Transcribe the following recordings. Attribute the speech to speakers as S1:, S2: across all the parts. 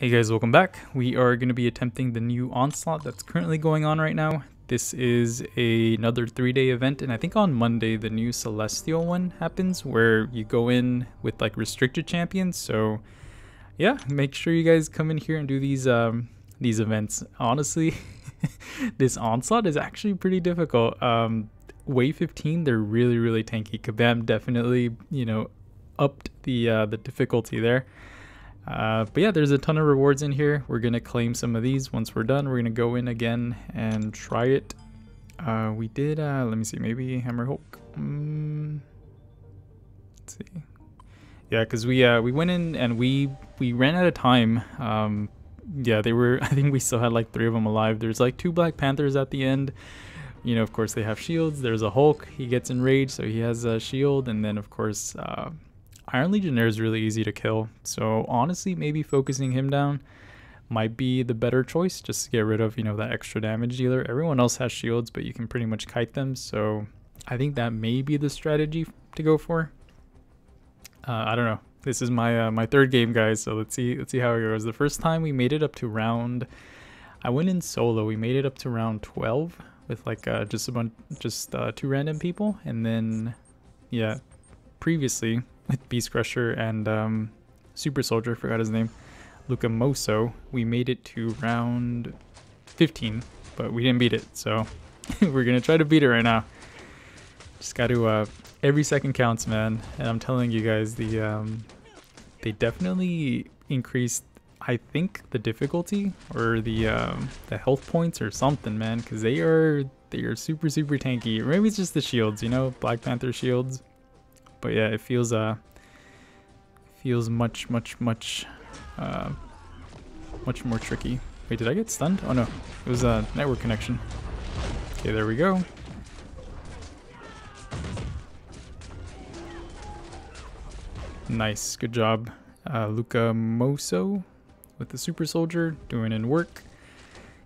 S1: Hey guys, welcome back. We are going to be attempting the new onslaught that's currently going on right now. This is a, another three-day event, and I think on Monday the new Celestial one happens, where you go in with like restricted champions. So, yeah, make sure you guys come in here and do these um, these events. Honestly, this onslaught is actually pretty difficult. Um, wave 15, they're really really tanky. Kabam definitely, you know, upped the uh, the difficulty there. Uh, but yeah, there's a ton of rewards in here. We're going to claim some of these. Once we're done, we're going to go in again and try it. Uh, we did, uh, let me see, maybe Hammer Hulk. Mm, let's see. Yeah, because we uh, we went in and we we ran out of time. Um, yeah, they were, I think we still had like three of them alive. There's like two Black Panthers at the end. You know, of course, they have shields. There's a Hulk. He gets enraged, so he has a shield. And then, of course, uh, Iron Legionnaire is really easy to kill, so honestly, maybe focusing him down might be the better choice just to get rid of, you know, that extra damage dealer. Everyone else has shields, but you can pretty much kite them, so I think that may be the strategy to go for. Uh, I don't know. This is my uh, my third game, guys, so let's see let's see how it goes. The first time we made it up to round I went in solo. We made it up to round 12 with like uh, just a bunch just uh, two random people and then yeah, previously with Beast Crusher and um, Super Soldier, forgot his name, Luca Moso, we made it to round 15, but we didn't beat it, so we're gonna try to beat it right now. Just got to, uh, every second counts, man, and I'm telling you guys, the, um, they definitely increased, I think, the difficulty or the, um, the health points or something, man, because they are, they are super, super tanky. Maybe it's just the shields, you know, Black Panther shields but yeah, it feels uh feels much much much uh much more tricky. Wait, did I get stunned? Oh no, it was a network connection. Okay, there we go. Nice, good job. Uh, Luca Moso with the super soldier doing in work.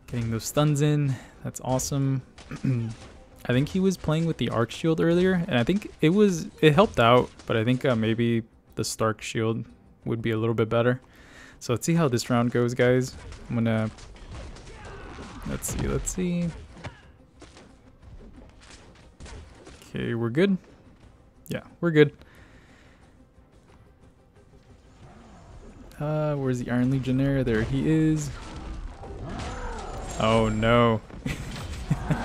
S1: Getting those stuns in, that's awesome. I think he was playing with the Arc Shield earlier, and I think it was it helped out, but I think uh, maybe the Stark Shield would be a little bit better. So let's see how this round goes, guys. I'm gonna let's see, let's see. Okay, we're good. Yeah, we're good. Uh, where's the Iron Legionnaire? There he is. Oh no.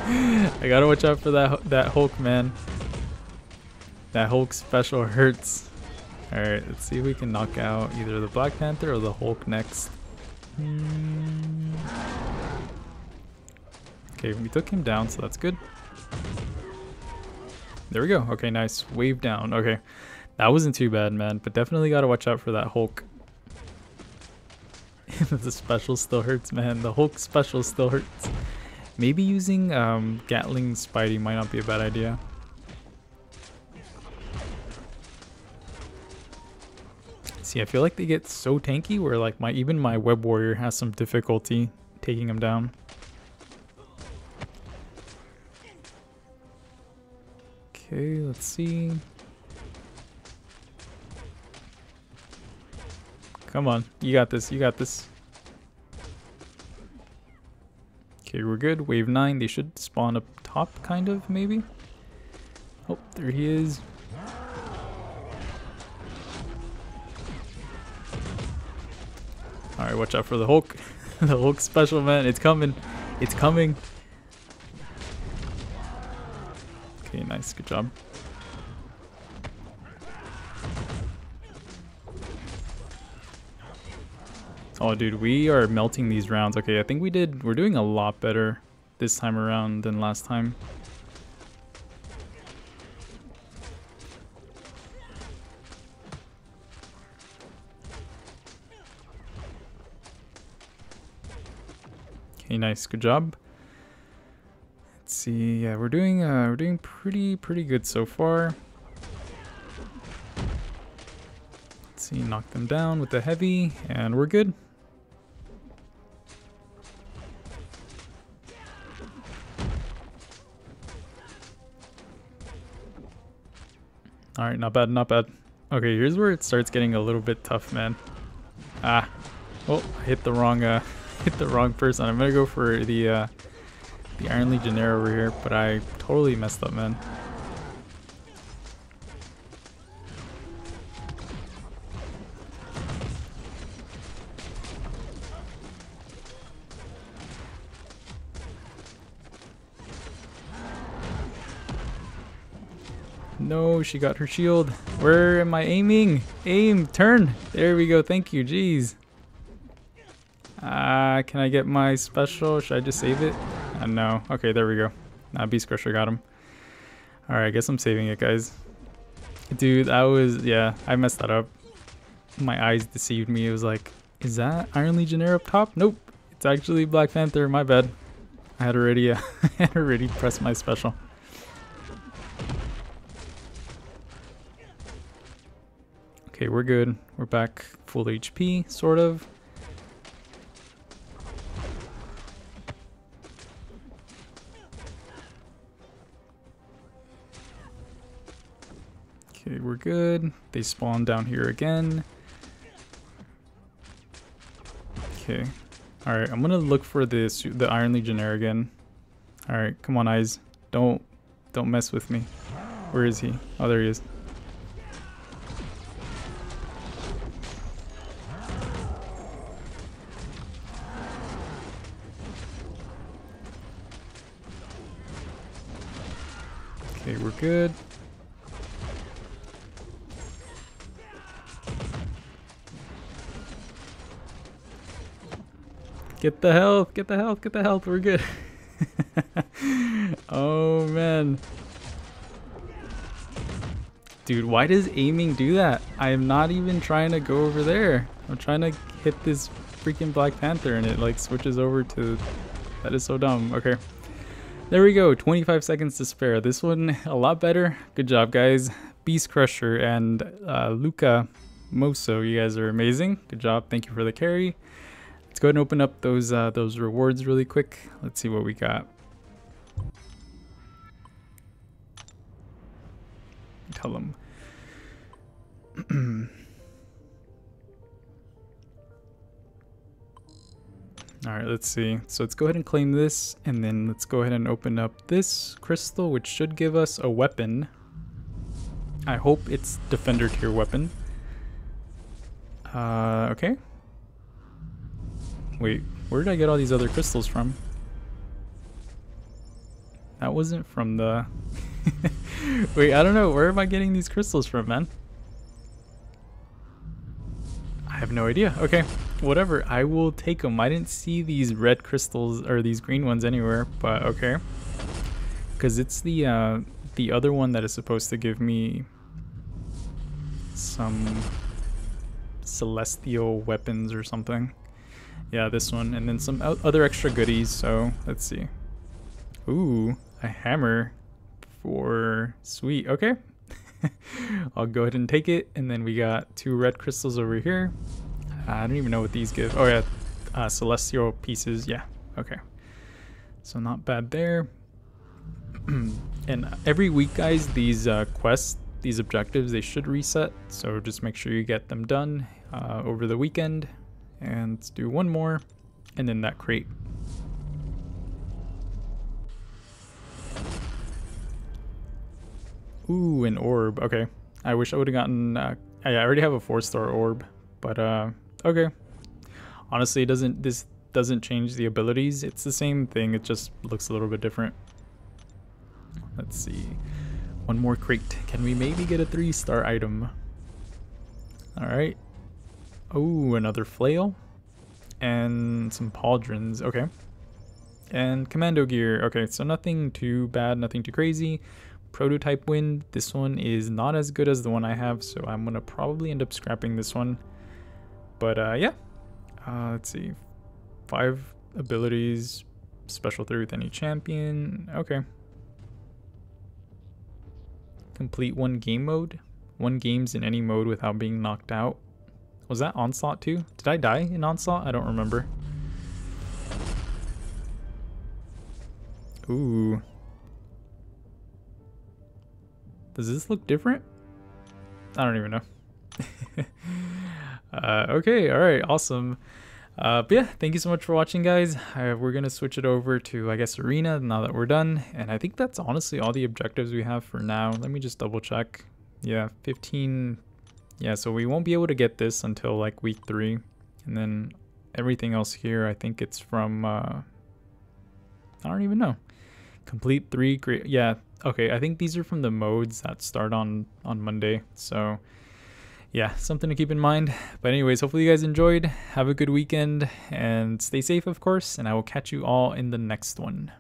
S1: I gotta watch out for that that Hulk, man. That Hulk special hurts. Alright, let's see if we can knock out either the Black Panther or the Hulk next. Okay, we took him down, so that's good. There we go. Okay, nice. Wave down. Okay. That wasn't too bad, man. But definitely gotta watch out for that Hulk. the special still hurts, man. The Hulk special still hurts. Maybe using um, Gatling Spidey might not be a bad idea. See, I feel like they get so tanky where like my even my Web Warrior has some difficulty taking them down. Okay, let's see. Come on, you got this, you got this. Okay, we're good. Wave 9, they should spawn up top, kind of, maybe? Oh, there he is. Alright, watch out for the Hulk. the Hulk special, man. It's coming. It's coming. Okay, nice. Good job. Oh, dude, we are melting these rounds. Okay, I think we did... We're doing a lot better this time around than last time. Okay, nice. Good job. Let's see. Yeah, we're doing uh, we're doing pretty pretty good so far. Let's see. Knock them down with the heavy, and we're good. Alright, not bad, not bad. Okay, here's where it starts getting a little bit tough, man. Ah. Oh, I hit the wrong uh hit the wrong person. I'm gonna go for the uh the Iron Legionnaire over here, but I totally messed up, man. No, she got her shield. Where am I aiming? Aim, turn. There we go. Thank you. Jeez. Uh, can I get my special? Should I just save it? Uh, no. Okay, there we go. Uh, Beast Crusher got him. Alright, I guess I'm saving it, guys. Dude, that was... Yeah, I messed that up. My eyes deceived me. It was like, is that Iron Legionnaire up top? Nope. It's actually Black Panther. My bad. I had already, uh, I had already pressed my special. Okay, we're good. We're back full HP, sort of. Okay, we're good. They spawn down here again. Okay. Alright, I'm gonna look for this the Iron Legionnaire again. Alright, come on eyes. Don't don't mess with me. Where is he? Oh there he is. We're good. Get the health, get the health, get the health, we're good. oh man. Dude, why does aiming do that? I am not even trying to go over there. I'm trying to hit this freaking Black Panther and it like switches over to... That is so dumb. Okay. There we go, 25 seconds to spare. This one, a lot better. Good job, guys. Beast Crusher and uh, Luca Moso, you guys are amazing. Good job, thank you for the carry. Let's go ahead and open up those uh, those rewards really quick. Let's see what we got. Tell them. All right, let's see. So let's go ahead and claim this, and then let's go ahead and open up this crystal, which should give us a weapon. I hope it's defender tier weapon. Uh, okay. Wait, where did I get all these other crystals from? That wasn't from the... Wait, I don't know. Where am I getting these crystals from, man? I have no idea. Okay whatever. I will take them. I didn't see these red crystals or these green ones anywhere, but okay. Because it's the uh, the other one that is supposed to give me some celestial weapons or something. Yeah, this one, and then some other extra goodies. So let's see. Ooh, a hammer for sweet. Okay. I'll go ahead and take it. And then we got two red crystals over here. I don't even know what these give. Oh yeah, uh, celestial pieces. Yeah, okay. So not bad there. and every week, guys, these uh, quests, these objectives, they should reset. So just make sure you get them done uh, over the weekend. And let's do one more, and then that crate. Ooh, an orb. Okay. I wish I would have gotten... Uh, I already have a four-star orb, but uh, Okay. Honestly, it doesn't this doesn't change the abilities. It's the same thing. It just looks a little bit different. Let's see. One more crate. Can we maybe get a three star item? Alright. Oh, another flail. And some pauldrons. Okay. And commando gear. Okay, so nothing too bad, nothing too crazy. Prototype wind. This one is not as good as the one I have, so I'm going to probably end up scrapping this one. But uh, yeah, uh, let's see. Five abilities, special three with any champion. Okay. Complete one game mode. One games in any mode without being knocked out. Was that Onslaught too? Did I die in Onslaught? I don't remember. Ooh. Does this look different? I don't even know. Uh, okay, all right, awesome. Uh, but yeah, thank you so much for watching, guys. Uh, we're gonna switch it over to, I guess, arena now that we're done, and I think that's honestly all the objectives we have for now. Let me just double check. Yeah, 15. Yeah, so we won't be able to get this until like week three, and then everything else here, I think it's from. Uh, I don't even know. Complete three great. Yeah, okay. I think these are from the modes that start on on Monday. So yeah, something to keep in mind. But anyways, hopefully you guys enjoyed. Have a good weekend and stay safe, of course. And I will catch you all in the next one.